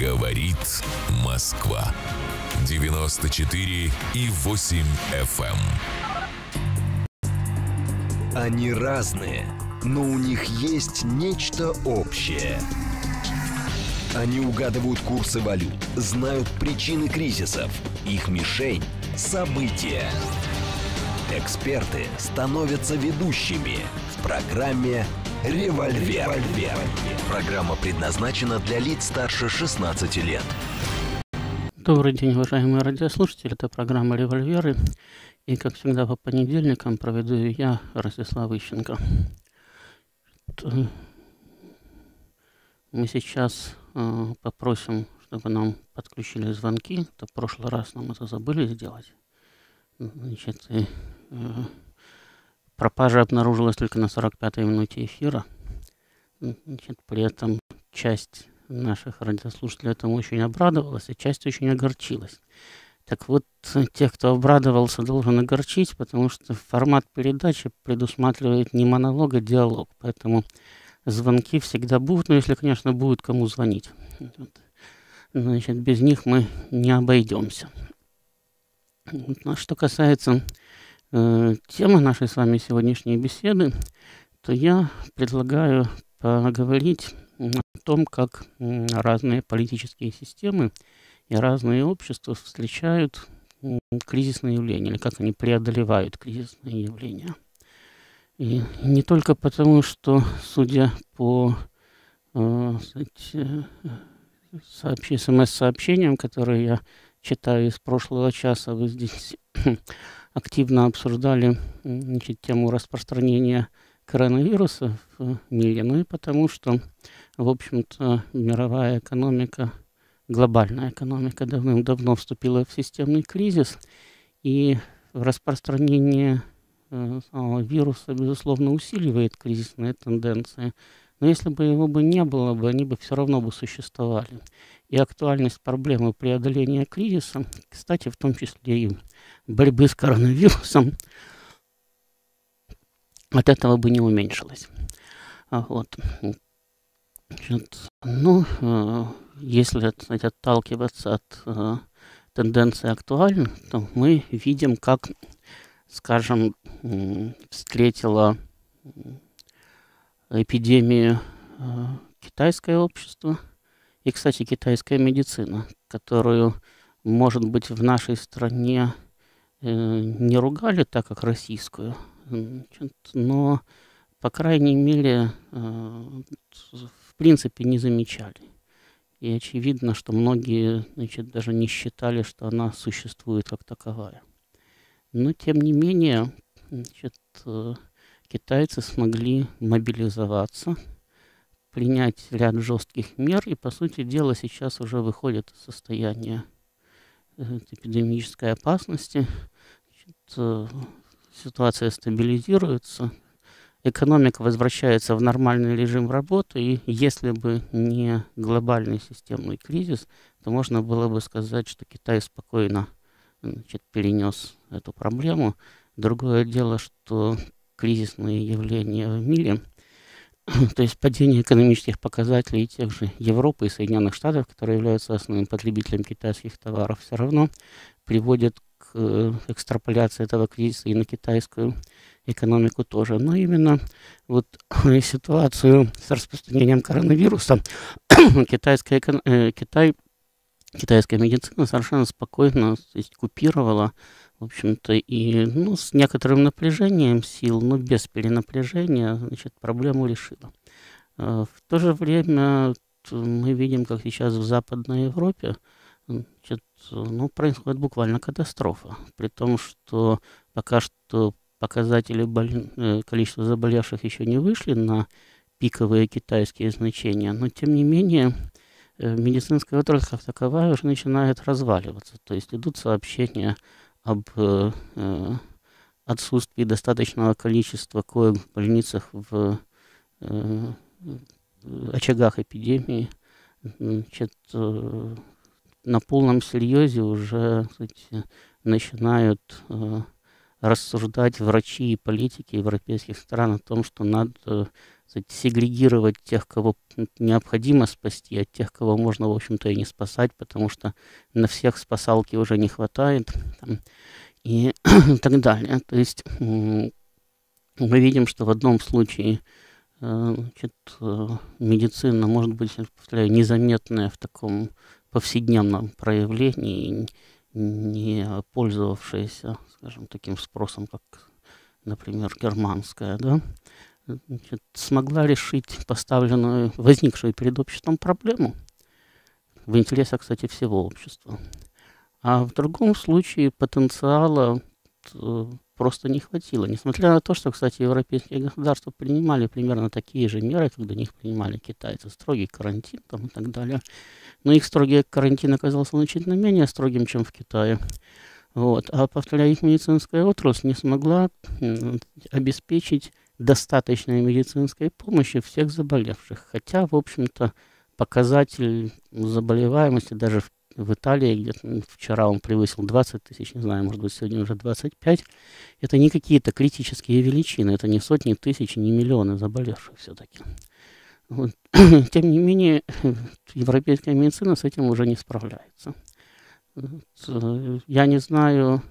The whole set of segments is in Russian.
Говорит Москва. 94 и 8 FM. эм. Они разные, но у них есть нечто общее. Они угадывают курсы валют, знают причины кризисов. Их мишень – события. Эксперты становятся ведущими в программе «Револьвер». «Револьвер». Программа предназначена для лиц старше 16 лет. Добрый день, уважаемые радиослушатели. Это программа «Револьверы». И, как всегда, по понедельникам проведу я, Ростислав Ищенко. Мы сейчас э, попросим, чтобы нам подключили звонки. Это в прошлый раз нам это забыли сделать. Значит, и, э, пропажа обнаружилась только на 45-й минуте эфира. Значит, при этом часть наших радиослушателей этому очень обрадовалась, а часть очень огорчилась. Так вот, тех, кто обрадовался, должен огорчить, потому что формат передачи предусматривает не монолог, а диалог. Поэтому звонки всегда будут, но если, конечно, будет кому звонить. Значит, без них мы не обойдемся. Ну, что касается э, темы нашей с вами сегодняшней беседы, то я предлагаю поговорить о том, как разные политические системы и разные общества встречают кризисные явления, или как они преодолевают кризисные явления. И не только потому, что, судя по э, сообщи, смс-сообщениям, которые я читаю из прошлого часа, вы здесь активно обсуждали значит, тему распространения коронавируса в мире, ну и потому что, в общем-то, мировая экономика, глобальная экономика давным-давно вступила в системный кризис, и распространение э, вируса, безусловно, усиливает кризисные тенденции. Но если бы его бы не было, бы они бы все равно бы существовали. И актуальность проблемы преодоления кризиса, кстати, в том числе и борьбы с коронавирусом, от этого бы не уменьшилось. А вот. Значит, ну, э, если отталкиваться от э, тенденции актуальны, то мы видим, как, скажем, встретила эпидемию э, китайское общество и, кстати, китайская медицина, которую, может быть, в нашей стране не ругали так, как российскую, но, по крайней мере, э, в принципе, не замечали. И очевидно, что многие значит, даже не считали, что она существует как таковая. Но, тем не менее, значит, э, китайцы смогли мобилизоваться, принять ряд жестких мер, и, по сути дела, сейчас уже выходит из состояния э, эпидемической опасности. Значит, ситуация стабилизируется, экономика возвращается в нормальный режим работы, и если бы не глобальный системный кризис, то можно было бы сказать, что Китай спокойно значит, перенес эту проблему. Другое дело, что кризисные явления в мире, то есть падение экономических показателей тех же Европы и Соединенных Штатов, которые являются основным потребителем китайских товаров, все равно приводят э, экстраполяции этого кризиса и на китайскую экономику тоже. Но именно вот ситуацию с распространением коронавируса китайская, э, Китай, китайская медицина совершенно спокойно то купировала, в общем-то, и ну, с некоторым напряжением сил, но без перенапряжения, значит, проблему решила. Э, в то же время мы видим, как сейчас в Западной Европе значит, ну, происходит буквально катастрофа. При том, что пока что показатели боль... Э, количества заболевших еще не вышли на пиковые китайские значения, но тем не менее э, медицинская отрасль как таковая уже начинает разваливаться. То есть идут сообщения об э, э отсутствии достаточного количества коек в больницах в э, очагах эпидемии. Значит, э, на полном серьезе уже кстати, начинают э, рассуждать врачи и политики европейских стран о том, что надо сказать, сегрегировать тех, кого необходимо спасти, от тех, кого можно, в общем-то, и не спасать, потому что на всех спасалки уже не хватает там, и так далее. То есть мы видим, что в одном случае э, значит, э, медицина может быть, повторяю, незаметная в таком повседневном проявлении, не пользовавшаяся, скажем, таким спросом, как, например, германская, да, значит, смогла решить поставленную, возникшую перед обществом проблему в интересах, кстати, всего общества. А в другом случае потенциала э, просто не хватило. Несмотря на то, что, кстати, европейские государства принимали примерно такие же меры, когда них принимали китайцы, строгий карантин там, и так далее. Но их строгий карантин оказался значительно менее строгим, чем в Китае. Вот. А, повторяю, их медицинская отрасль не смогла обеспечить достаточной медицинской помощи всех заболевших. Хотя, в общем-то, показатель заболеваемости даже в, в Италии, где вчера он превысил 20 тысяч, не знаю, может быть, сегодня уже 25, это не какие-то критические величины, это не сотни тысяч, не миллионы заболевших все-таки. Вот. Тем не менее, европейская медицина с этим уже не справляется. Э, я не знаю,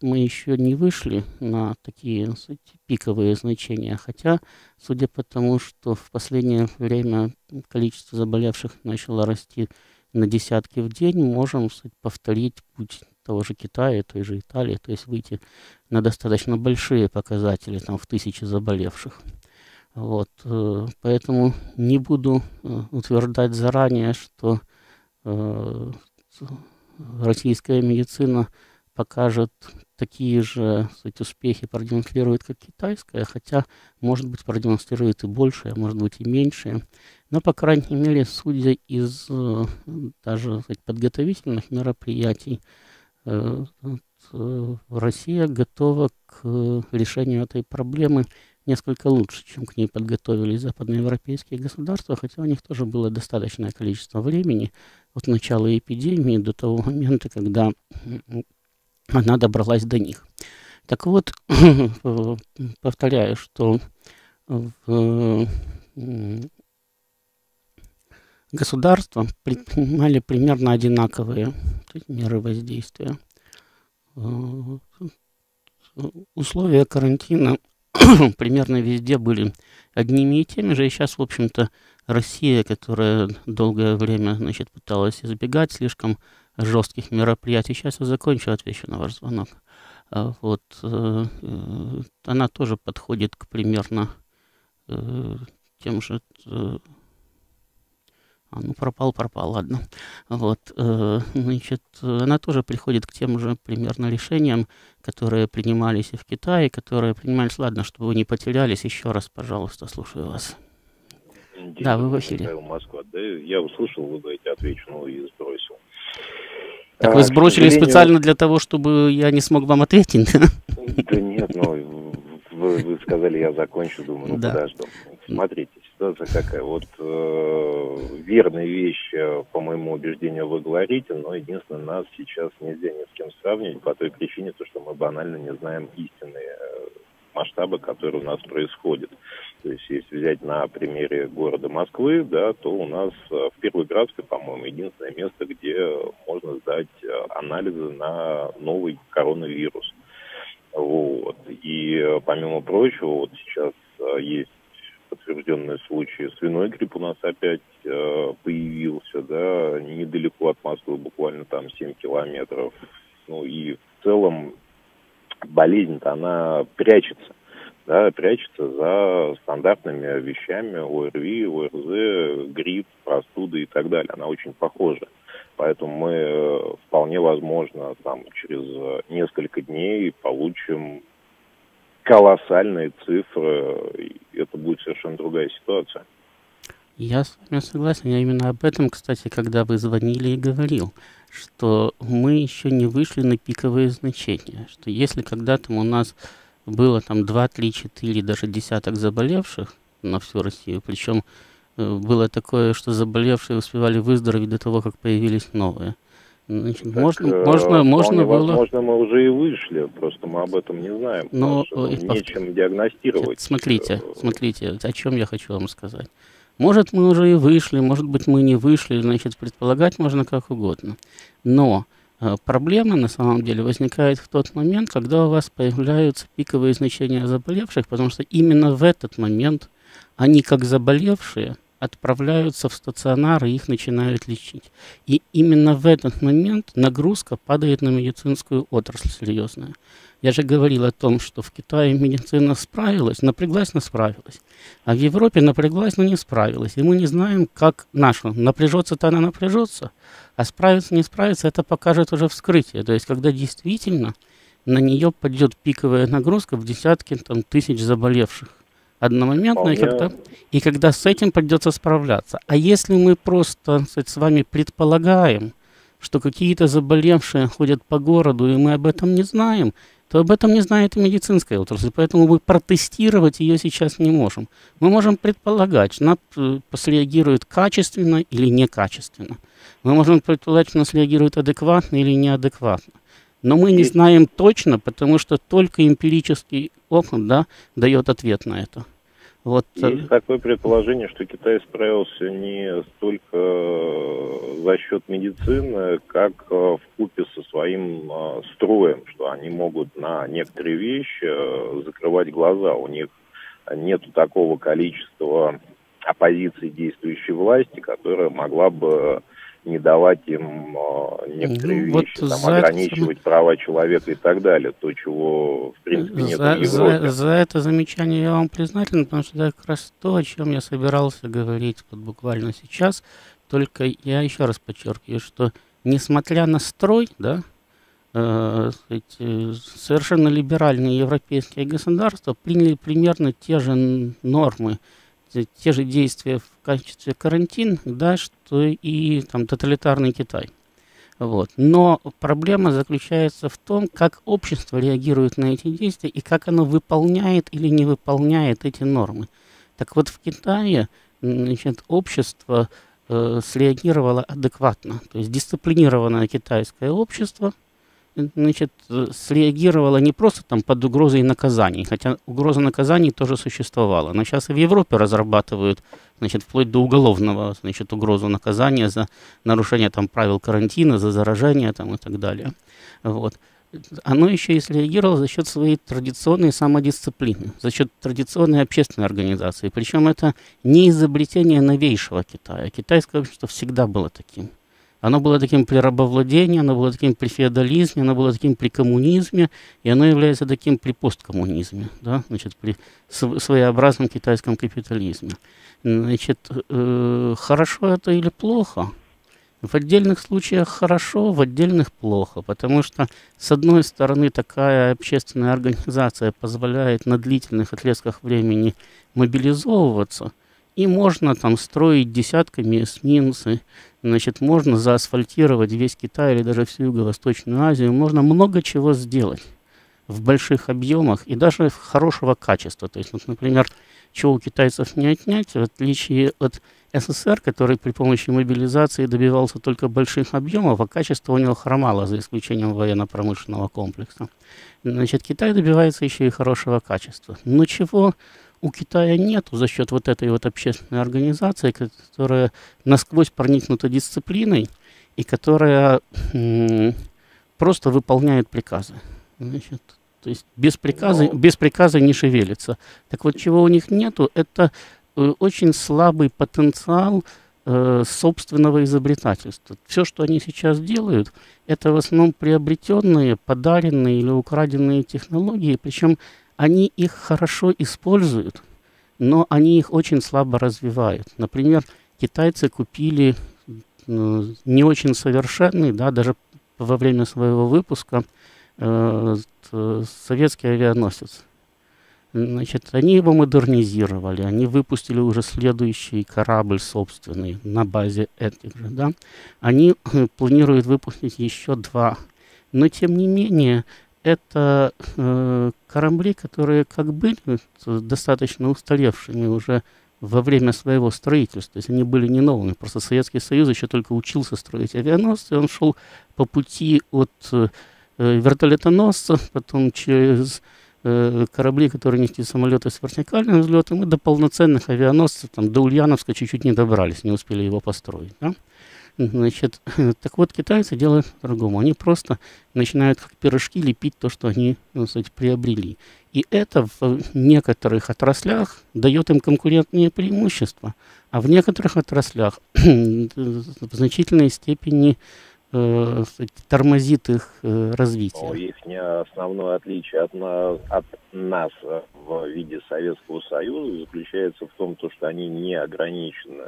мы еще не вышли на такие сказать, пиковые значения, хотя, судя по тому, что в последнее время количество заболевших начало расти на десятки в день, можем сказать, повторить путь того же Китая, той же Италии, то есть выйти на достаточно большие показатели, там в тысячи заболевших. Вот, э, поэтому не буду э, утверждать заранее, что э, российская медицина покажет такие же сказать, успехи, продемонстрирует, как китайская, хотя, может быть, продемонстрирует и больше, а может быть, и меньше. Но, по крайней мере, судя из э, даже сказать, подготовительных мероприятий, э, э, Россия готова к решению этой проблемы несколько лучше, чем к ней подготовились западноевропейские государства, хотя у них тоже было достаточное количество времени от начала эпидемии до того момента, когда она добралась до них. Так вот, повторяю, что в государства предпринимали примерно одинаковые меры воздействия. Условия карантина примерно везде были одними и теми же. И сейчас, в общем-то, Россия, которая долгое время значит, пыталась избегать слишком жестких мероприятий. Сейчас я закончу, отвечу на ваш звонок. А, вот, э, э, она тоже подходит к примерно э, тем же... А, ну, пропал, пропал, ладно. Вот, значит, она тоже приходит к тем же примерно решениям, которые принимались и в Китае, которые принимались, ладно, чтобы вы не потерялись. Еще раз, пожалуйста, слушаю вас. Да, вы в эфире. Москва. Да, я услышал, вы говорите, отвечу, ну и сбросил. Так вы сбросили специально для того, чтобы я не смог вам ответить? Да нет, ну, вы, вы сказали, я закончу, думаю, ну да. подожду. Смотрите, ситуация какая. Вот э, верные вещи, по моему убеждению, вы говорите, но единственное, нас сейчас нельзя ни с кем сравнивать по той причине, то, что мы банально не знаем истинные э, масштабы, которые у нас происходят. То есть, если взять на примере города Москвы, да, то у нас э, в Первоградской, по-моему, единственное место, где можно сдать э, анализы на новый коронавирус. Вот. И э, помимо прочего, вот сейчас есть подтвержденные случаи. Свиной грипп у нас опять появился, да, недалеко от Москвы, буквально там 7 километров. Ну и в целом болезнь-то она прячется да, прячется за стандартными вещами ОРВИ, ОРЗ, грипп, простуды и так далее. Она очень похожа. Поэтому мы э, вполне возможно там через несколько дней получим колоссальные цифры. Это будет совершенно другая ситуация. Я с вами согласен. Я именно об этом, кстати, когда вы звонили и говорил, что мы еще не вышли на пиковые значения. Что если когда-то у нас было там 2, 3, 4, даже десяток заболевших на всю Россию. Причем э, было такое, что заболевшие успевали выздороветь до того, как появились новые. Значит, так, можно, э, можно, можно было... Возможно, мы уже и вышли, просто мы об этом не знаем. Но э, нечем диагностировать. Смотрите, смотрите, о чем я хочу вам сказать. Может, мы уже и вышли, может быть, мы не вышли, значит, предполагать можно как угодно. Но проблема на самом деле возникает в тот момент, когда у вас появляются пиковые значения заболевших, потому что именно в этот момент они, как заболевшие, отправляются в стационар и их начинают лечить. И именно в этот момент нагрузка падает на медицинскую отрасль серьезная. Я же говорил о том, что в Китае медицина справилась, напряглась, но справилась. А в Европе напряглась, но не справилась. И мы не знаем, как наша. Напряжется-то она напряжется, а справится, не справится, это покажет уже вскрытие. То есть, когда действительно на нее пойдет пиковая нагрузка в десятки там, тысяч заболевших одномоментно, и когда, и когда с этим придется справляться. А если мы просто сказать, с вами предполагаем, что какие-то заболевшие ходят по городу, и мы об этом не знаем, то об этом не знает и медицинская отрасль, поэтому мы протестировать ее сейчас не можем. Мы можем предполагать, что она э, среагирует качественно или некачественно. Мы можем предполагать, что она среагирует адекватно или неадекватно. Но мы не знаем точно, потому что только эмпирический опыт да, дает ответ на это. Вот. Э, Есть такое предположение, что Китай справился не столько э, за счет медицины, как э, в купе со своим строем, что они могут на некоторые вещи закрывать глаза. У них нет такого количества оппозиции действующей власти, которая могла бы не давать им э, некоторые ну, вещи, вот там, за ограничивать это... права человека и так далее, то, чего, в принципе, нет за, в За, за это замечание я вам признателен, потому что это как раз то, о чем я собирался говорить вот буквально сейчас, только я еще раз подчеркиваю, что несмотря на строй, да, э, эти совершенно либеральные европейские государства приняли примерно те же нормы те же действия в качестве карантин, да, что и там тоталитарный Китай. Вот. Но проблема заключается в том, как общество реагирует на эти действия и как оно выполняет или не выполняет эти нормы. Так вот, в Китае значит, общество э, среагировало адекватно. То есть дисциплинированное китайское общество – значит, среагировала не просто там под угрозой наказаний, хотя угроза наказаний тоже существовала. Но сейчас и в Европе разрабатывают, значит, вплоть до уголовного, значит, угрозу наказания за нарушение там правил карантина, за заражение там и так далее. Вот. Оно еще и среагировало за счет своей традиционной самодисциплины, за счет традиционной общественной организации. Причем это не изобретение новейшего Китая. Китайское общество всегда было таким. Оно было таким при рабовладении, оно было таким при феодализме, оно было таким при коммунизме, и оно является таким при посткоммунизме, да, значит, при своеобразном китайском капитализме. Значит, э, хорошо это или плохо? В отдельных случаях хорошо, в отдельных плохо, потому что, с одной стороны, такая общественная организация позволяет на длительных отрезках времени мобилизовываться – и можно там строить десятками эсминцы, значит, можно заасфальтировать весь Китай или даже всю Юго-Восточную Азию, можно много чего сделать в больших объемах и даже в хорошего качества. То есть, вот, например, чего у китайцев не отнять, в отличие от СССР, который при помощи мобилизации добивался только больших объемов, а качество у него хромало, за исключением военно-промышленного комплекса. Значит, Китай добивается еще и хорошего качества. Но чего у Китая нет за счет вот этой вот общественной организации, которая насквозь проникнута дисциплиной и которая просто выполняет приказы. Значит, то есть без приказа, без приказа не шевелится. Так вот, чего у них нету, это э, очень слабый потенциал э, собственного изобретательства. Все, что они сейчас делают, это в основном приобретенные, подаренные или украденные технологии, причем они их хорошо используют, но они их очень слабо развивают. Например, китайцы купили ну, не очень совершенный, да, даже во время своего выпуска, э, советский авианосец. Значит, они его модернизировали, они выпустили уже следующий корабль собственный на базе этих же, да. Они э, планируют выпустить еще два. Но, тем не менее, это э, корабли, которые как были достаточно устаревшими уже во время своего строительства. То есть они были не новыми. Просто Советский Союз еще только учился строить авианосцы. Он шел по пути от э, вертолетоносца, потом через э, корабли, которые несли самолеты с вертикальным взлетом, и до полноценных авианосцев, там, до Ульяновска чуть-чуть не добрались, не успели его построить. Да? Значит, так вот, китайцы делают по-другому. Они просто начинают как пирожки лепить то, что они, ну, сказать, приобрели. И это в некоторых отраслях дает им конкурентные преимущества, а в некоторых отраслях в значительной степени э, тормозит их э, развитие. Но их основное отличие от, от нас в виде Советского Союза заключается в том, то, что они не ограничены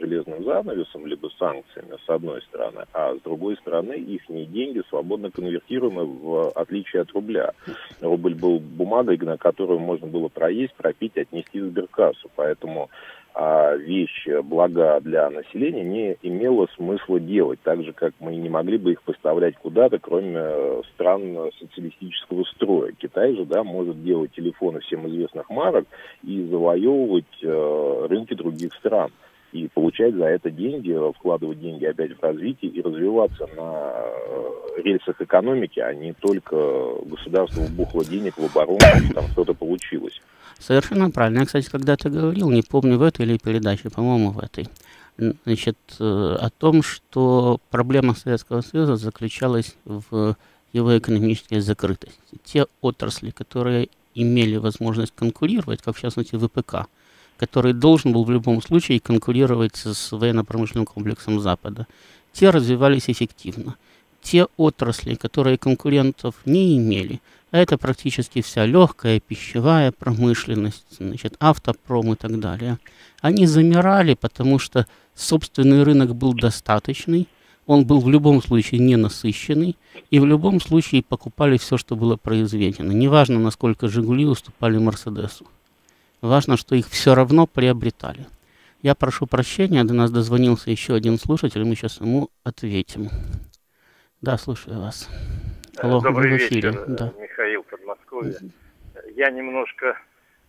железным занавесом либо санкциями, с одной стороны, а с другой стороны их деньги свободно конвертируемы в отличие от рубля. Рубль был бумагой, на которую можно было проесть, пропить, отнести в сберкассу, поэтому а вещь, блага для населения не имело смысла делать, так же, как мы не могли бы их поставлять куда-то, кроме э, стран социалистического строя. Китай же, да, может делать телефоны всем известных марок и завоевывать э, рынки других стран и получать за это деньги, вкладывать деньги опять в развитие и развиваться на э, рельсах экономики, а не только государство вбухло денег в оборону, там что-то получилось. Совершенно правильно. Я, кстати, когда-то говорил, не помню, в этой или передаче, по-моему, в этой, значит, э, о том, что проблема Советского Союза заключалась в его экономической закрытости. Те отрасли, которые имели возможность конкурировать, как в частности ВПК, который должен был в любом случае конкурировать с военно-промышленным комплексом Запада, те развивались эффективно. Те отрасли, которые конкурентов не имели, это практически вся легкая пищевая промышленность, значит, автопром и так далее. Они замирали, потому что собственный рынок был достаточный, он был в любом случае ненасыщенный, и в любом случае покупали все, что было произведено. Неважно, насколько «Жигули» уступали «Мерседесу». Важно, что их все равно приобретали. Я прошу прощения, до нас дозвонился еще один слушатель, мы сейчас ему ответим. Да, слушаю вас. Алло, Добрый вечер, да. Михаил Подмосковье. Я немножко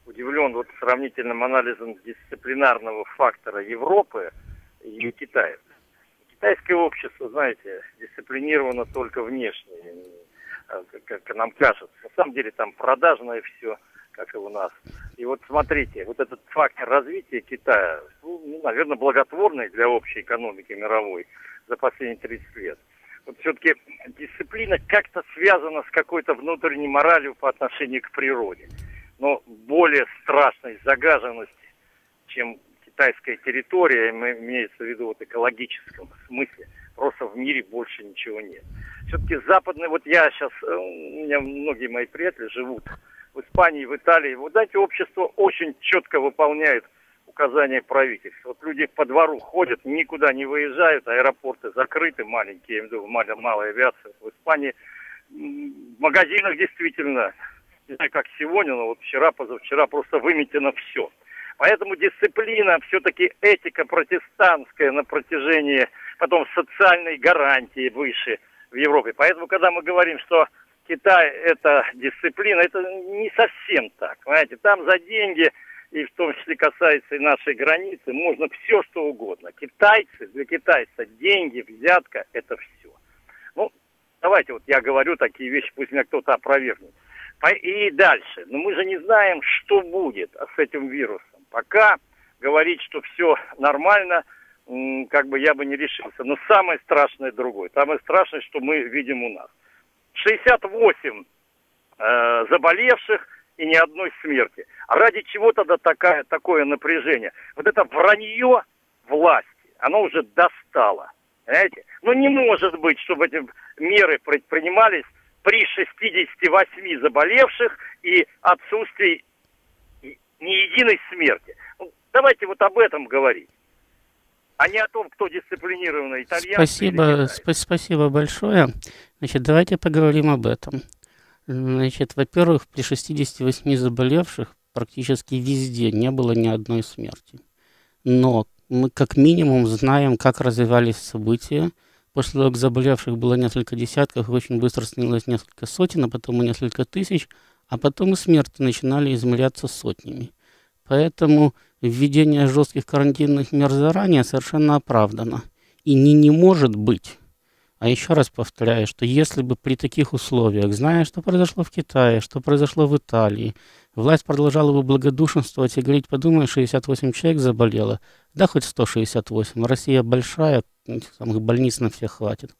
удивлен вот сравнительным анализом дисциплинарного фактора Европы и Китая. Китайское общество, знаете, дисциплинировано только внешне, как нам кажется. На самом деле там продажное все, как и у нас. И вот смотрите, вот этот фактор развития Китая, ну, наверное, благотворный для общей экономики мировой за последние 30 лет – вот все-таки дисциплина как-то связана с какой-то внутренней моралью по отношению к природе. Но более страшной загаженности, чем китайская территория, имеется в виду вот экологическом смысле, просто в мире больше ничего нет. Все-таки западный, вот я сейчас, э, у меня многие мои приятели живут в Испании, в Италии. Вот знаете, общество очень четко выполняет указания правительства. Вот люди по двору ходят, никуда не выезжают, аэропорты закрыты, маленькие, я имею в малая, авиация в Испании. В магазинах действительно, не знаю, как сегодня, но вот вчера, позавчера просто выметено все. Поэтому дисциплина, все-таки этика протестантская на протяжении, потом социальной гарантии выше в Европе. Поэтому, когда мы говорим, что Китай это дисциплина, это не совсем так. Понимаете, там за деньги и в том числе касается и нашей границы, можно все что угодно. Китайцы, для китайца деньги, взятка – это все. Ну, давайте вот я говорю такие вещи, пусть меня кто-то опровергнет. И дальше. Но мы же не знаем, что будет с этим вирусом. Пока говорить, что все нормально, как бы я бы не решился. Но самое страшное другое. Самое страшное, что мы видим у нас. 68 э, заболевших – и ни одной смерти. А ради чего тогда такая, такое напряжение? Вот это вранье власти, оно уже достало. Понимаете? Ну не может быть, чтобы эти меры предпринимались при 68 заболевших и отсутствии ни единой смерти. Ну, давайте вот об этом говорить а не о том, кто дисциплинированный итальянцы. Спасибо, сп- спасибо большое. Значит, давайте поговорим об этом. Значит, во-первых, при 68 заболевших практически везде не было ни одной смерти. Но мы как минимум знаем, как развивались события. После того, как заболевших было несколько десятков, очень быстро становилось несколько сотен, а потом и несколько тысяч, а потом и смерти начинали измеряться сотнями. Поэтому введение жестких карантинных мер заранее совершенно оправдано. И не не может быть. А еще раз повторяю, что если бы при таких условиях, зная, что произошло в Китае, что произошло в Италии, власть продолжала бы благодушенствовать и говорить, подумай, 68 человек заболело, да хоть 168, Россия большая, самых больниц на всех хватит.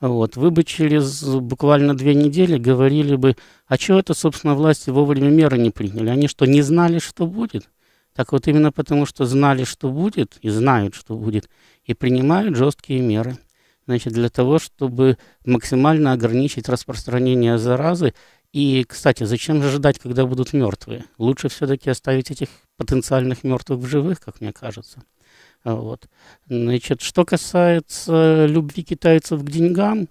Вот. Вы бы через буквально две недели говорили бы, а чего это, собственно, власти вовремя меры не приняли? Они что, не знали, что будет? Так вот именно потому, что знали, что будет, и знают, что будет, и принимают жесткие меры значит, для того, чтобы максимально ограничить распространение заразы. И, кстати, зачем же ждать, когда будут мертвые? Лучше все-таки оставить этих потенциальных мертвых в живых, как мне кажется. Вот. Значит, что касается любви китайцев к деньгам,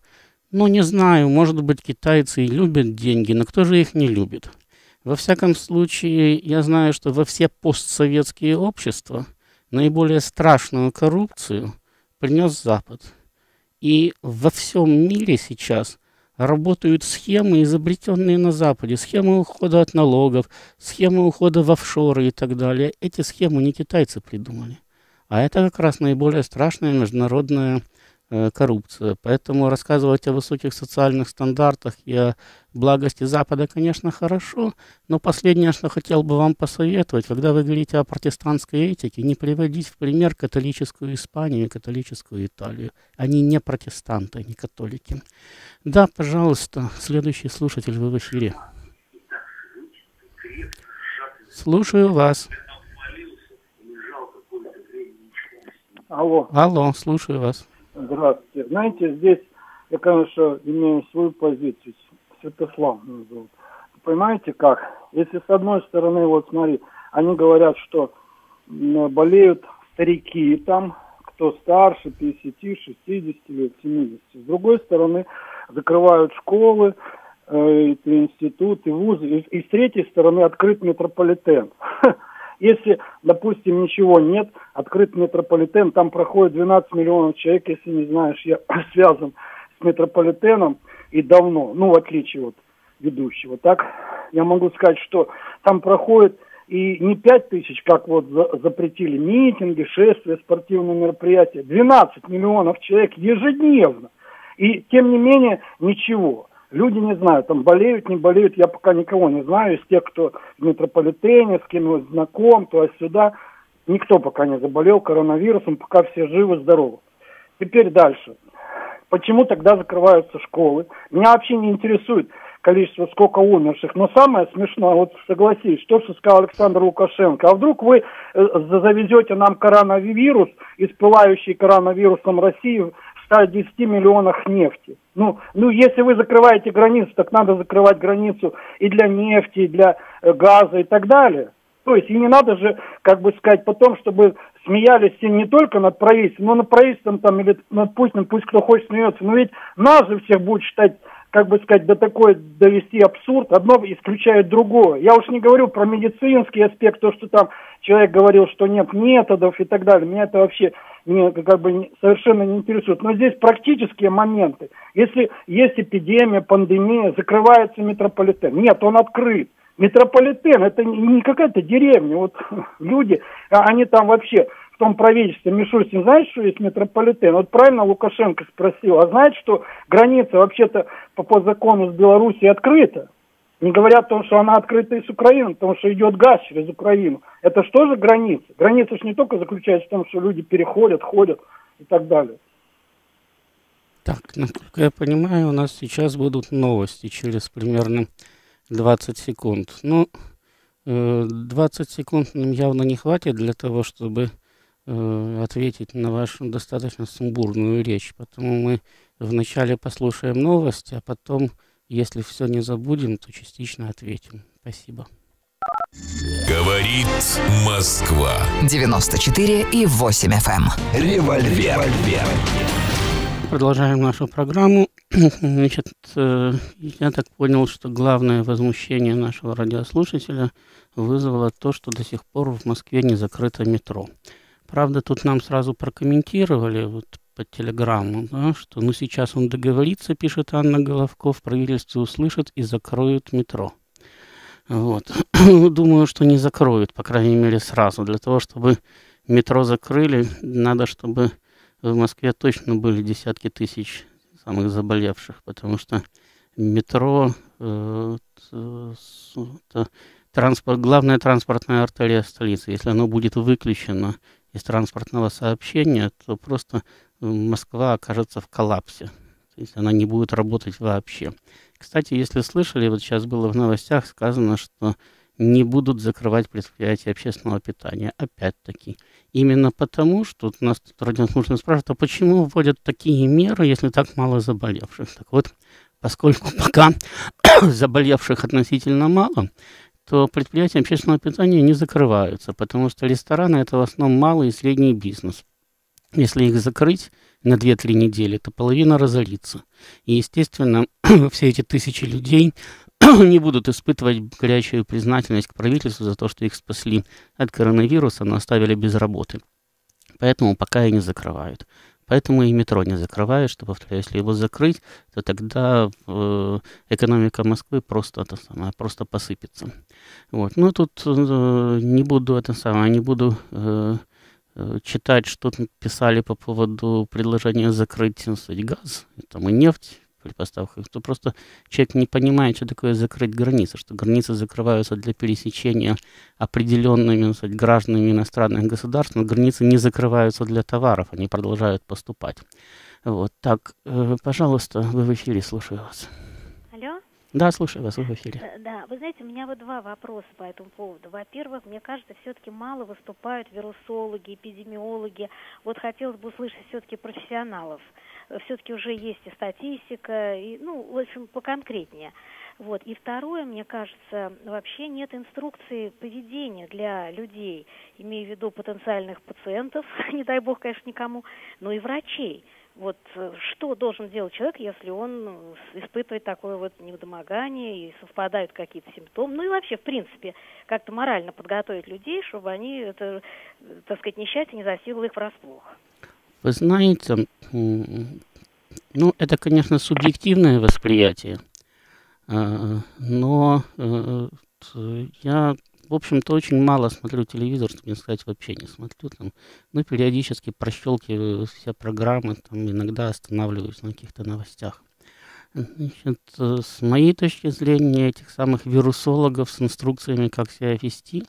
ну, не знаю, может быть, китайцы и любят деньги, но кто же их не любит? Во всяком случае, я знаю, что во все постсоветские общества наиболее страшную коррупцию принес Запад – и во всем мире сейчас работают схемы, изобретенные на Западе, схемы ухода от налогов, схемы ухода в офшоры и так далее. Эти схемы не китайцы придумали. А это как раз наиболее страшная международная коррупцию. Поэтому рассказывать о высоких социальных стандартах и о благости Запада, конечно, хорошо, но последнее, что хотел бы вам посоветовать, когда вы говорите о протестантской этике, не приводить в пример католическую Испанию и католическую Италию. Они не протестанты, не католики. Да, пожалуйста, следующий слушатель, вы в эфире. Слушаю вас. Алло. Алло, слушаю вас. Здравствуйте. Знаете, здесь я, конечно, имею свою позицию. Святослав назовут. Понимаете как? Если с одной стороны, вот смотри, они говорят, что болеют старики там, кто старше 50, 60 лет, 70. С другой стороны, закрывают школы, э, институты, вузы. И, и с третьей стороны, открыт метрополитен. Если, допустим, ничего нет, открыт метрополитен, там проходит 12 миллионов человек, если не знаешь, я связан с метрополитеном и давно, ну, в отличие от ведущего. Так, я могу сказать, что там проходит и не 5 тысяч, как вот за, запретили, митинги, шествия, спортивные мероприятия, 12 миллионов человек ежедневно. И тем не менее ничего. Люди не знают, там болеют, не болеют, я пока никого не знаю из тех, кто в метрополитене, с кем знаком, то сюда. Никто пока не заболел коронавирусом, пока все живы, здоровы. Теперь дальше. Почему тогда закрываются школы? Меня вообще не интересует количество, сколько умерших. Но самое смешное, вот согласись, то, что сказал Александр Лукашенко. А вдруг вы э, завезете нам коронавирус, из пылающей коронавирусом России 110 миллионах нефти. Ну, ну, если вы закрываете границу, так надо закрывать границу и для нефти, и для э, газа и так далее. То есть и не надо же, как бы сказать, потом, чтобы смеялись все не только над правительством, но над правительством там или над Путиным, пусть кто хочет смеется. Но ведь нас же всех будет считать, как бы сказать, до такой довести абсурд, одно исключает другое. Я уж не говорю про медицинский аспект, то, что там человек говорил, что нет методов и так далее. Меня это вообще не, как бы совершенно не интересует. Но здесь практические моменты. Если есть эпидемия, пандемия, закрывается метрополитен. Нет, он открыт. Метрополитен это не какая-то деревня. Вот люди, а они там вообще в том правительстве Мишустин знает, что есть метрополитен? Вот правильно Лукашенко спросил, а знает, что граница вообще-то по, по закону с Белоруссией открыта? Не говоря о том, что она открыта и с Украиной, потому что идет газ через Украину. Это что же граница? Граница же не только заключается в том, что люди переходят, ходят и так далее. Так, насколько я понимаю, у нас сейчас будут новости через примерно 20 секунд. Ну, 20 э, секунд нам явно не хватит для того, чтобы э, ответить на вашу достаточно сумбурную речь. Потому мы вначале послушаем новости, а потом если все не забудем, то частично ответим. Спасибо. Говорит Москва. 94 и 8 FM. Револьвер. Револьвер. Продолжаем нашу программу. Значит, э, я так понял, что главное возмущение нашего радиослушателя вызвало то, что до сих пор в Москве не закрыто метро. Правда, тут нам сразу прокомментировали, вот по телеграмму, да, что ну сейчас он договорится, пишет Анна Головко, в правительстве услышат и закроют метро. Вот. Думаю, что не закроют, по крайней мере, сразу. Для того, чтобы метро закрыли, надо, чтобы в Москве точно были десятки тысяч самых заболевших, потому что метро э, это транспорт, главная транспортная артерия столицы. Если оно будет выключено из транспортного сообщения, то просто Москва окажется в коллапсе. То есть она не будет работать вообще. Кстати, если слышали, вот сейчас было в новостях сказано, что не будут закрывать предприятия общественного питания. Опять-таки. Именно потому, что у нас тут радиослушатель спрашивает, а почему вводят такие меры, если так мало заболевших? Так вот, поскольку пока заболевших относительно мало, то предприятия общественного питания не закрываются, потому что рестораны это в основном малый и средний бизнес. Если их закрыть на 2-3 недели, то половина разорится. И, естественно, все эти тысячи людей не будут испытывать горячую признательность к правительству за то, что их спасли от коронавируса, но оставили без работы. Поэтому пока и не закрывают. Поэтому и метро не закрывают, что, повторяю, если его закрыть, то тогда э, экономика Москвы просто это самое, просто посыпется. Вот. Ну, тут э, не буду это самое, не буду э читать, что писали по поводу предложения закрыть сказать, газ, там и нефть, при поставках, то просто человек не понимает, что такое закрыть границы, что границы закрываются для пересечения определенными сказать, гражданами иностранных государств, но границы не закрываются для товаров, они продолжают поступать. Вот так, э, пожалуйста, вы в эфире, слушаю вас. Да, слушаю вас, вы в эфире. Э, да, вы знаете, у меня вот два вопроса по этому поводу. Во-первых, мне кажется, все-таки мало выступают вирусологи, эпидемиологи. Вот хотелось бы услышать все-таки профессионалов все-таки уже есть и статистика, и, ну, в общем, поконкретнее. Вот. И второе, мне кажется, вообще нет инструкции поведения для людей, имея в виду потенциальных пациентов, не дай бог, конечно, никому, но и врачей. Вот э, что должен делать человек, если он испытывает такое вот недомогание и совпадают какие-то симптомы, ну и вообще, в принципе, как-то морально подготовить людей, чтобы они, это, так сказать, несчастье не застигло их врасплох. Вы знаете, ну, это, конечно, субъективное восприятие, а, но э, я, в общем-то, очень мало смотрю телевизор, чтобы сказать, вообще не смотрю. Там, ну, периодически прощелкиваю все программы, там, иногда останавливаюсь на каких-то новостях. Значит, с моей точки зрения, этих самых вирусологов с инструкциями, как себя вести,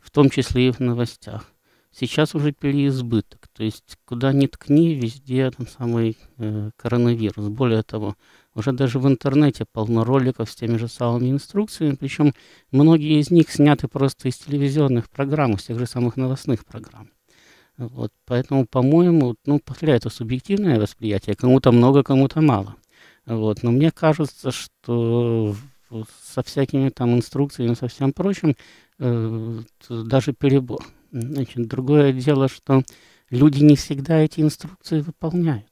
в том числе и в новостях, Сейчас уже переизбыток, то есть куда ни ткни, везде этот самый э, коронавирус. Более того, уже даже в интернете полно роликов с теми же самыми инструкциями, причем многие из них сняты просто из телевизионных программ, из тех же самых новостных программ. Вот, поэтому, по-моему, ну, повторяю, это субъективное восприятие, кому-то много, кому-то мало. Вот, но мне кажется, что со всякими там инструкциями, со всем прочим, э, даже перебор. Значит, другое дело, что люди не всегда эти инструкции выполняют.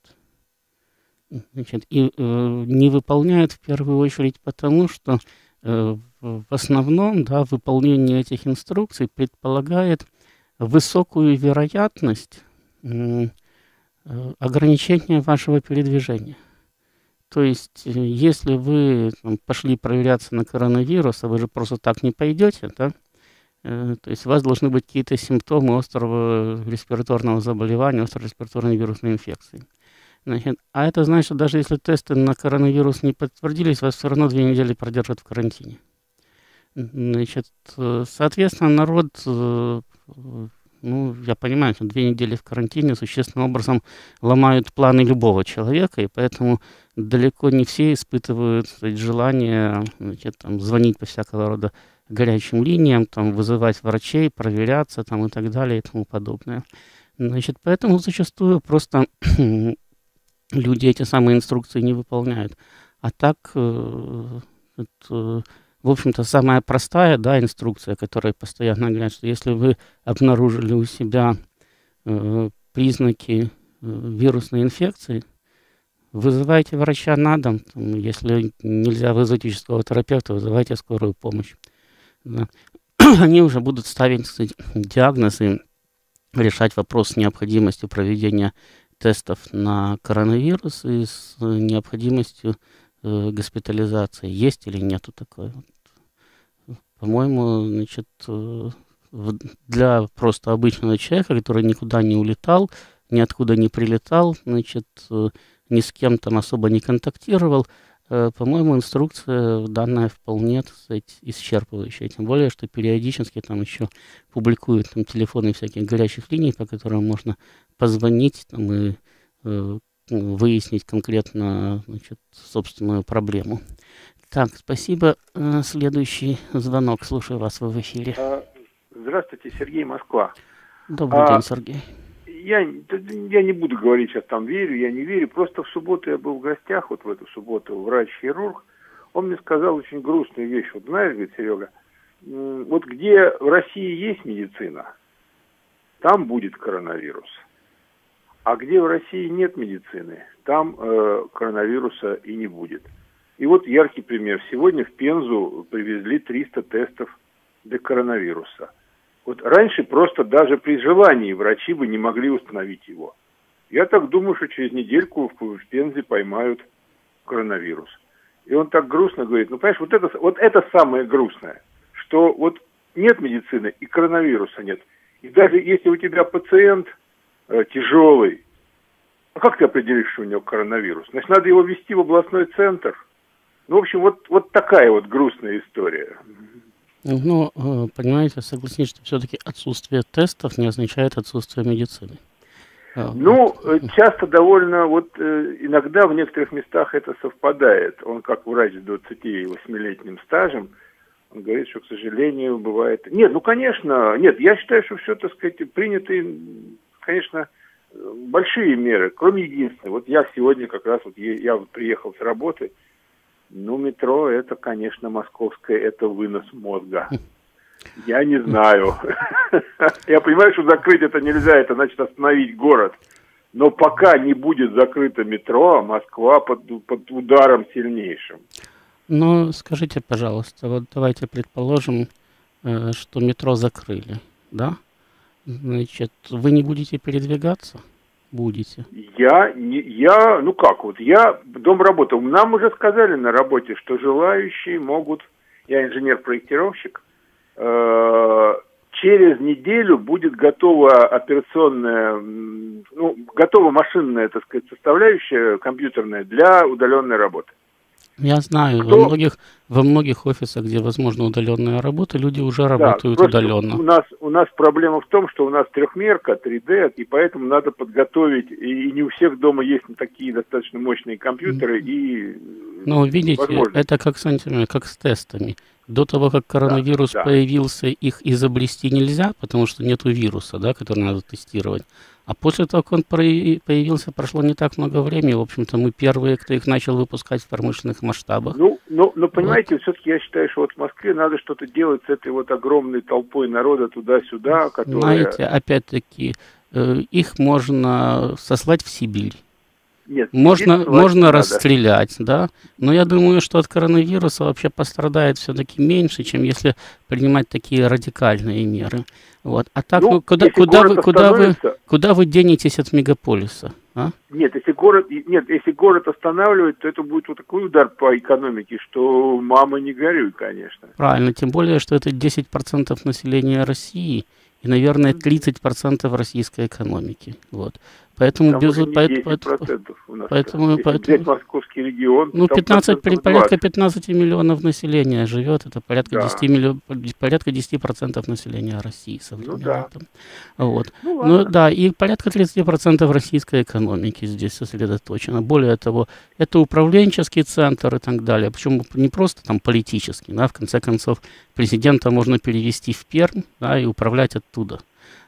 Значит, и э, не выполняют в первую очередь потому, что э, в основном да, выполнение этих инструкций предполагает высокую вероятность э, ограничения вашего передвижения. То есть, э, если вы там, пошли проверяться на коронавирус, а вы же просто так не пойдете, да, Э, то есть у вас должны быть какие-то симптомы острого респираторного заболевания, острой респираторной вирусной инфекции. Значит, а это значит, что даже если тесты на коронавирус не подтвердились, вас все равно две недели продержат в карантине. Значит, э, соответственно, народ, э, ну, я понимаю, что две недели в карантине существенным образом ломают планы любого человека, и поэтому далеко не все испытывают сказать, желание значит, там, звонить по всякого рода горячим линиям, там, вызывать врачей, проверяться там, и так далее и тому подобное. Значит, поэтому зачастую просто люди эти самые инструкции не выполняют. А так, э, это, в общем-то, самая простая да, инструкция, которая постоянно говорят, что если вы обнаружили у себя э, признаки э, вирусной инфекции, вызывайте врача на дом. Там, если нельзя вызвать участкового терапевта, вызывайте скорую помощь да, они уже будут ставить кстати, диагнозы, решать вопрос с необходимостью проведения тестов на коронавирус и с необходимостью э, госпитализации. Есть или нету такой. по-моему, значит, э, для просто обычного человека, который никуда не улетал, ниоткуда не прилетал, значит, э, ни с кем там особо не контактировал, э, по-моему, инструкция данная вполне, сказать, исчерпывающая. Тем более, что периодически там еще публикуют там телефоны всяких горячих линий, по которым можно позвонить там, и э, выяснить конкретно значит, собственную проблему. Так, спасибо. Э, следующий звонок. Слушаю вас, вы в эфире. А, здравствуйте, Сергей Москва. Добрый а, день, Сергей. Я, я не буду говорить, сейчас там верю, я не верю. Просто в субботу я был в гостях, вот в эту субботу, врач-хирург. Он мне сказал очень грустную вещь. Вот знаешь, говорит, Серега, вот где в России есть медицина, там будет коронавирус. А где в России нет медицины, там э, коронавируса и не будет. И вот яркий пример. Сегодня в Пензу привезли 300 тестов для коронавируса. Вот раньше просто даже при желании врачи бы не могли установить его. Я так думаю, что через недельку в, Пензе поймают коронавирус. И он так грустно говорит, ну, понимаешь, вот это, вот это самое грустное, что вот нет медицины и коронавируса нет. И даже если у тебя пациент э, тяжелый, а как ты определишь, что у него коронавирус? Значит, надо его вести в областной центр – ну, в общем, вот, вот такая вот грустная история. Ну, э, понимаете, согласитесь, что все-таки отсутствие тестов не означает отсутствие медицины. А, ну, э, часто довольно, вот иногда в некоторых местах это совпадает. Он как врач с 28-летним стажем, он говорит, что, к сожалению, бывает... Нет, ну, конечно, нет, я считаю, что все, так сказать, приняты, конечно, большие меры, кроме единственной. Вот я сегодня как раз, вот я приехал с работы, ну, метро это, конечно, московское, это вынос мозга. Я не знаю. Я понимаю, что закрыть это нельзя, это значит остановить город. Но пока не будет закрыто метро, Москва под, под ударом сильнейшим. Ну, скажите, пожалуйста, вот давайте предположим, э, что метро закрыли, да? Значит, вы не будете передвигаться? Будете? Я, не, я, ну как вот, я дом работал. Нам уже сказали на работе, что желающие могут, я инженер-проектировщик, э, через неделю будет готова операционная, ну, готова машинная, так сказать, составляющая компьютерная для удаленной работы. Я знаю, Кто? во многих, во многих офисах, где возможно удаленная работа, люди уже да, работают удаленно. У нас, у нас проблема в том, что у нас трехмерка, 3D, и поэтому надо подготовить, и не у всех дома есть такие достаточно мощные компьютеры, и Ну, видите, это как с, как с тестами. До того, как коронавирус да, да. появился, их изобрести нельзя, потому что нету вируса, да, который надо тестировать. А после того, как он появился, прошло не так много времени. В общем-то, мы первые, кто их начал выпускать в промышленных масштабах. Ну, ну, ну понимаете, вот. все-таки я считаю, что вот в Москве надо что-то делать с этой вот огромной толпой народа туда-сюда, которая... Знаете, опять-таки, э, их можно сослать в Сибирь. Нет, можно, можно расстрелять, да. Но я думаю, что от коронавируса вообще пострадает все-таки меньше, чем если принимать такие радикальные меры. Вот. А так, ну, ну куда, куда, вы, куда, вы, куда вы денетесь от мегаполиса? А? Нет, если город, нет, если город останавливает, то это будет вот такой удар по экономике, что мама не горюй, конечно. Правильно, тем более, что это 10% населения России и, наверное, 30% российской экономики. Вот. Поэтому, без, поэтому, поэтому, Если поэтому, московский регион, ну, 15, порядка 15 миллионов населения живет, это порядка, да. 10, миллион, порядка 10% населения России современного. Ну, да. Вот. Ну, ну, да, и порядка 30% российской экономики здесь сосредоточено. Более того, это управленческий центр и так далее. Причем не просто там политический, да, в конце концов, президента можно перевести в Пермь, да, и управлять оттуда.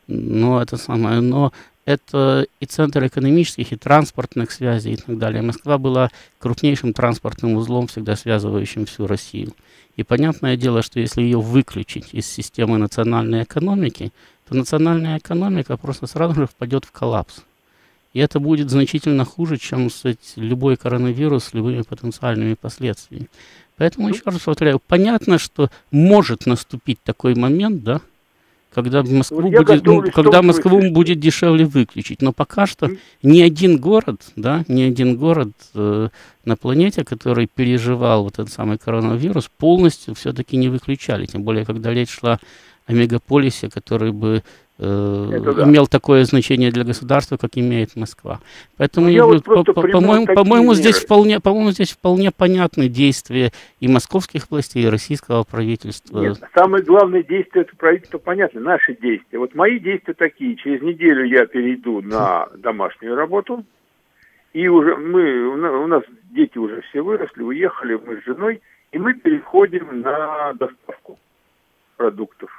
Но это самое, но это и центр экономических, и транспортных связей и так далее. Москва была крупнейшим транспортным узлом, всегда связывающим всю Россию. И понятное дело, что если ее выключить из системы национальной экономики, то национальная экономика просто сразу же впадет в коллапс. И это будет значительно хуже, чем кстати, любой коронавирус с любыми потенциальными последствиями. Поэтому, еще раз повторяю, понятно, что может наступить такой момент, да, когда Москву, вот будет, ну, когда Москву выключить. будет дешевле выключить. Но пока что ни один город, да, ни один город э, на планете, который переживал вот этот самый коронавирус, полностью все-таки не выключали. Тем более, когда речь шла о мегаполисе, который бы э, да. имел такое значение для государства, как имеет Москва. Поэтому, ну, я вот по, по, по-моему, по-моему, здесь вполне, по-моему, здесь вполне понятны действия и московских властей, и российского правительства. Нет, самое главное действие этого правительства понятно, наши действия. Вот мои действия такие. Через неделю я перейду на домашнюю работу, и уже мы, у нас дети уже все выросли, уехали, мы с женой, и мы переходим на доставку продуктов.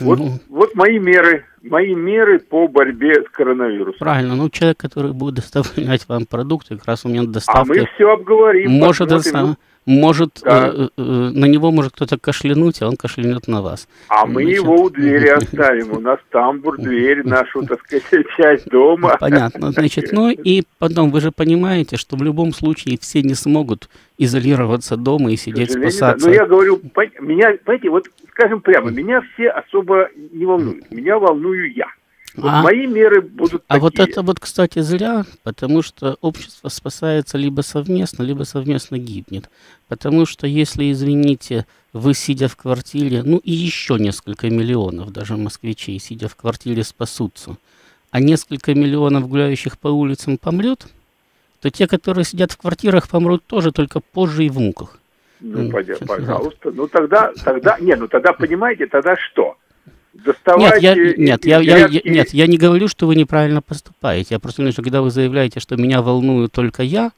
Вот, ну, вот мои меры, мои меры по борьбе с коронавирусом. Правильно, ну человек, который будет доставлять вам продукты, как раз у меня доставки. А мы все обговорим. Может, это может, да. э, э, на него может кто-то кашлянуть, а он кашлянет на вас. А мы Значит, его у двери оставим. У нас тамбур, дверь, нашу, так сказать, часть дома. Понятно. Значит, ну и потом, вы же понимаете, что в любом случае все не смогут изолироваться дома и сидеть спасаться. Да. Но я говорю, меня, понимаете, вот скажем прямо, меня все особо не волнуют. Меня волную я. Вот а, мои меры будут А такие. вот это вот, кстати, зря, потому что общество спасается либо совместно, либо совместно гибнет. Потому что если, извините, вы, сидя в квартире, ну и еще несколько миллионов даже москвичей, сидя в квартире, спасутся, а несколько миллионов гуляющих по улицам помрет, то те, которые сидят в квартирах, помрут тоже, только позже и в муках. Ну, пожалуйста. Ну, тогда, тогда, не, ну, тогда, понимаете, тогда что? доставать... Нет, я, нет, я, я, я, нет, я не говорю, что вы неправильно поступаете. Я просто говорю, что когда вы заявляете, что меня волнует только я,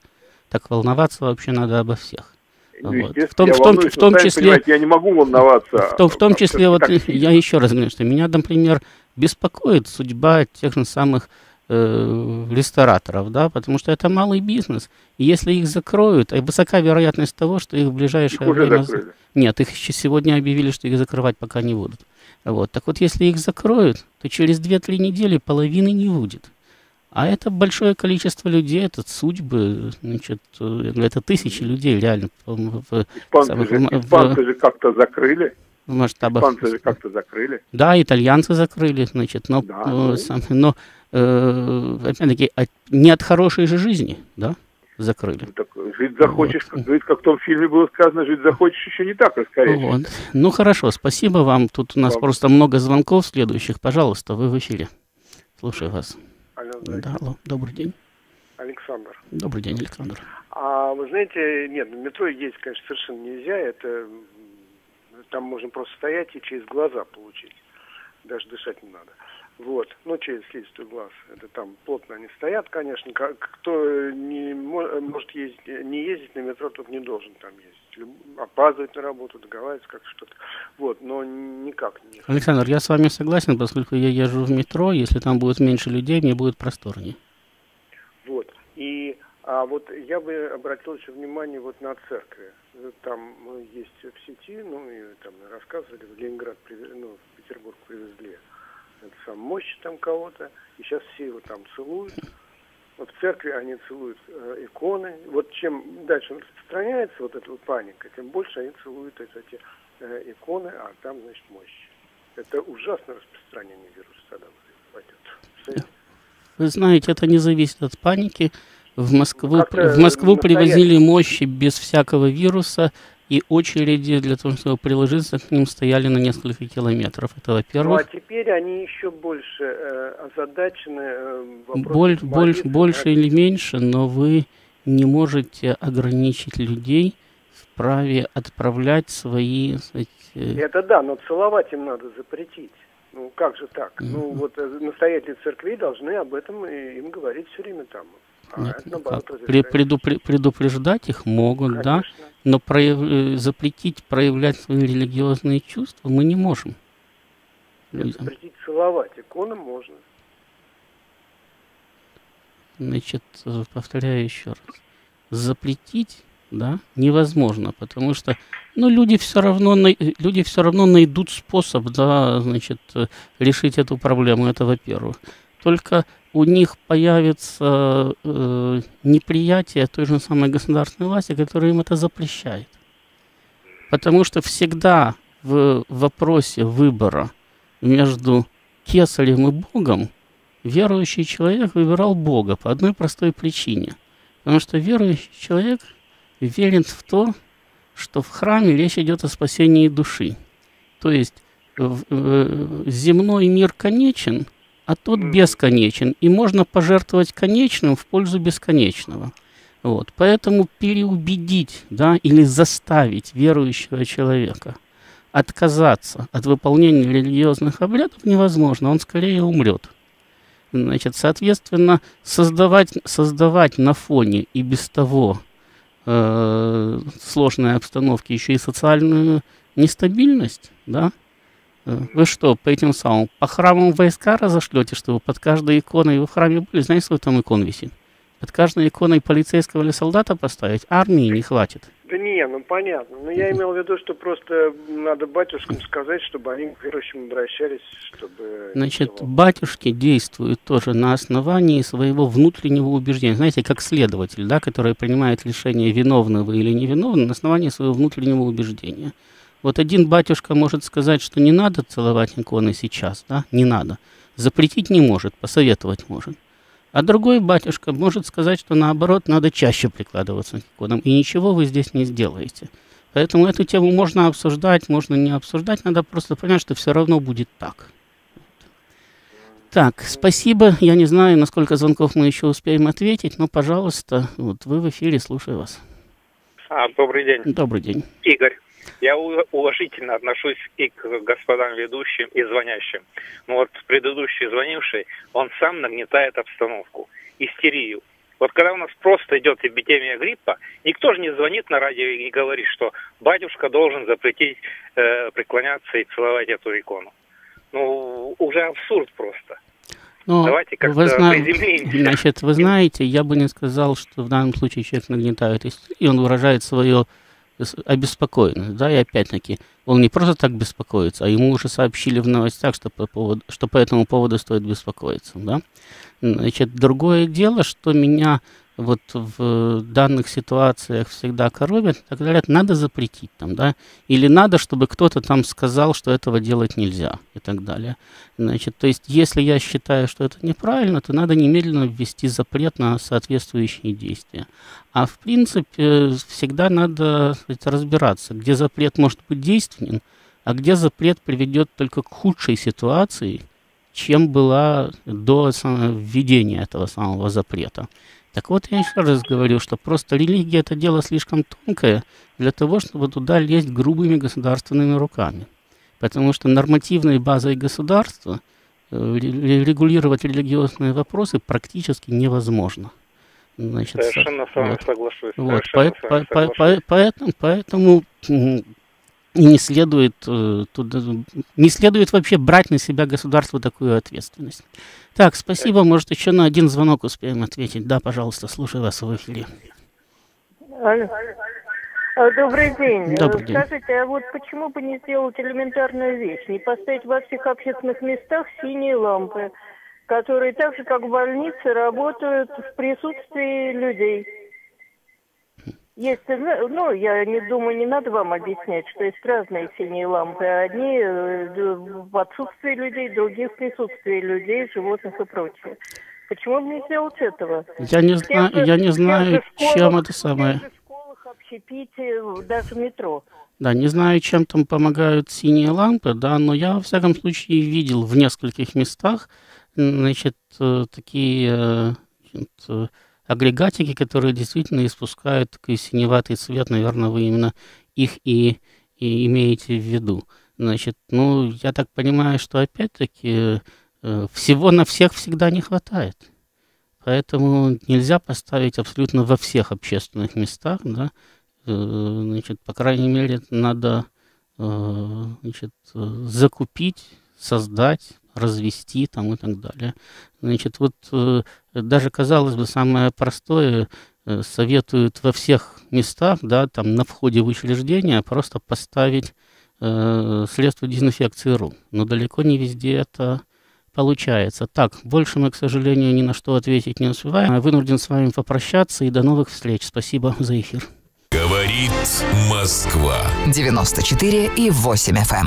так волноваться вообще надо обо всех. Ну, вот. В том, в том, волнуюсь, в том числе... Я не могу волноваться. В том, в том числе, вот я еще раз говорю, что меня, например, беспокоит судьба тех же самых э, рестораторов, да, потому что это малый бизнес. И если их закроют, а высока вероятность того, что их в ближайшее их время... Закрыли. Нет, их еще сегодня объявили, что их закрывать пока не будут. Вот. Так вот, если их закроют, то через 2-3 недели половины не будет. А это большое количество людей, это судьбы, значит, э, это тысячи людей реально. Испанцы, же, испанцы же как-то закрыли. В масштабах. Испанцы как-то закрыли. Да, итальянцы закрыли, значит, но, да, э, ну. сам, но э, опять-таки, от, не от хорошей же жизни, да? закрыли. Ну, так жить захочешь, вот. как как в том фильме было сказано, жить захочешь еще не так раскорячишься. Вот. Ну хорошо, спасибо вам. Тут у нас вам. просто много звонков следующих. Пожалуйста, вы в эфире. Слушаю вас. Алло, да, алло, добрый день. Александр. Добрый день, Александр. А вы знаете, нет, в метро есть, конечно, совершенно нельзя. Это там можно просто стоять и через глаза получить. Даже дышать не надо. Вот, ну, через слизистую глаз. Это там плотно они стоят, конечно. Кто не может ездить, не ездить на метро, тот не должен там ездить. Опаздывать на работу, договариваться как что-то. Вот, но никак не. Александр, я с вами согласен, поскольку я езжу в метро, если там будет меньше людей, мне будет просторнее. Вот. И а вот я бы обратил еще внимание вот на церкви. Там есть в сети, ну и там рассказывали, в Ленинград, ну, в Петербург привезли это сам мощь там кого-то, и сейчас все его там целуют. Вот в церкви они целуют э, иконы. Вот чем дальше распространяется вот эта вот паника, тем больше они целуют эти э, иконы, а там, значит, мощь. Это ужасное распространение вируса тогда пойдет. Вы знаете, это не зависит от паники. В Москву, в Москву привозили мощи без всякого вируса, и очереди для того, чтобы приложиться к ним, стояли на несколько километров. Это во-первых. Ну, а теперь они еще больше э, озадачены э, Боль, больше, больше или меньше, но вы не можете ограничить людей в праве отправлять свои... Сказать, э... Это да, но целовать им надо запретить. Ну, как же так? Mm-hmm. Ну, вот э, настоятели церкви должны об этом им говорить все время там. Нет, При, предупр, предупреждать их могут, Конечно. да, но прояв, э, запретить проявлять свои религиозные чувства мы не можем. Нет, запретить целовать иконы можно. Значит, повторяю еще раз. Запретить, да, невозможно, потому что, ну, люди все равно, люди все равно найдут способ, да, значит, э, решить эту проблему, это во-первых. Только у них появится э, неприятие той же самой государственной власти, которая им это запрещает. Потому что всегда в вопросе выбора между кесарем и Богом, верующий человек выбирал Бога по одной простой причине. Потому что верующий человек верит в то, что в храме речь идет о спасении души. То есть э, земной мир конечен, а тот бесконечен, и можно пожертвовать конечным в пользу бесконечного. Вот. Поэтому переубедить да, или заставить верующего человека отказаться от выполнения религиозных обрядов невозможно, он скорее умрет. Значит, соответственно, создавать, создавать на фоне и без того э, сложной обстановки еще и социальную нестабильность, да, вы что, по этим самым, по храмам войска разошлете, что вы под каждой иконой, вы в храме были, знаете, сколько там икон висит? Под каждой иконой полицейского или солдата поставить армии не хватит. Да не, ну понятно. Но я имел в виду, что просто надо батюшкам сказать, чтобы они к верующим обращались, чтобы... Значит, батюшки действуют тоже на основании своего внутреннего убеждения. Знаете, как следователь, да, который принимает решение виновного или невиновного на основании своего внутреннего убеждения. Вот один батюшка может сказать, что не надо целовать иконы сейчас, да, не надо. Запретить не может, посоветовать может. А другой батюшка может сказать, что наоборот, надо чаще прикладываться к иконам, и ничего вы здесь не сделаете. Поэтому эту тему можно обсуждать, можно не обсуждать, надо просто понять, что все равно будет так. Так, спасибо. Я не знаю, насколько звонков мы еще успеем ответить, но, пожалуйста, вот вы в эфире, слушаю вас. А, добрый день. Добрый день. Игорь. Я уважительно отношусь и к господам ведущим, и звонящим. Но вот предыдущий звонивший, он сам нагнетает обстановку, истерию. Вот когда у нас просто идет эпидемия гриппа, никто же не звонит на радио и не говорит, что батюшка должен запретить э, преклоняться и целовать эту икону. Ну, уже абсурд просто. Но Давайте как-то вы зна... Значит, вы знаете, я бы не сказал, что в данном случае человек нагнетает и он выражает свое обеспокоенность, да, и опять-таки он не просто так беспокоится, а ему уже сообщили в новостях, что по, поводу, что по этому поводу стоит беспокоиться, да. Значит, другое дело, что меня вот в данных ситуациях всегда коробят, так говорят, надо запретить там, да, или надо, чтобы кто-то там сказал, что этого делать нельзя и так далее. Значит, то есть, если я считаю, что это неправильно, то надо немедленно ввести запрет на соответствующие действия. А в принципе, всегда надо сказать, разбираться, где запрет может быть действенен, а где запрет приведет только к худшей ситуации, чем была до введения этого самого запрета. Так вот, я еще раз говорю, что просто религия это дело слишком тонкое для того, чтобы туда лезть грубыми государственными руками. Потому что нормативной базой государства э, регулировать религиозные вопросы практически невозможно. Значит, Совершенно с вами вот, соглашусь. Вот, по, по, по, по, поэтому, поэтому не следует, э, туда, не следует вообще брать на себя государство такую ответственность. Так, спасибо. Может, еще на один звонок успеем ответить. Да, пожалуйста, слушаю вас в эфире. Алло. А, добрый день. Добрый день. Скажите, а вот почему бы не сделать элементарную вещь? Не поставить во всех общественных местах синие лампы, которые так же, как в больнице, работают в присутствии людей? Есть, ну, я не думаю, не надо вам объяснять, что есть разные синие лампы. Одни э, в отсутствии людей, другие в присутствии людей, животных и прочее. Почему бы не сделать этого? Я не знаю, я не знаю, школах, чем это самое. В школах, общепите, даже метро. Да, не знаю, чем там помогают синие лампы, да, но я, во всяком случае, видел в нескольких местах, значит, э, такие значит, агрегатики, которые действительно испускают такой синеватый цвет, наверное, вы именно их и, и имеете в виду. Значит, ну, я так понимаю, что опять-таки э, всего на всех всегда не хватает. Поэтому нельзя поставить абсолютно во всех общественных местах, да, э, значит, по крайней мере, надо э, значит, закупить, создать, развести там и так далее. Значит, вот э, даже, казалось бы, самое простое э, советуют во всех местах, да, там на входе в учреждение просто поставить э, средство дезинфекции рук. Но далеко не везде это получается. Так, больше мы, к сожалению, ни на что ответить не успеваем. Я вынужден с вами попрощаться и до новых встреч. Спасибо за эфир. Говорит Говорит Москва. 94 и 8 FM.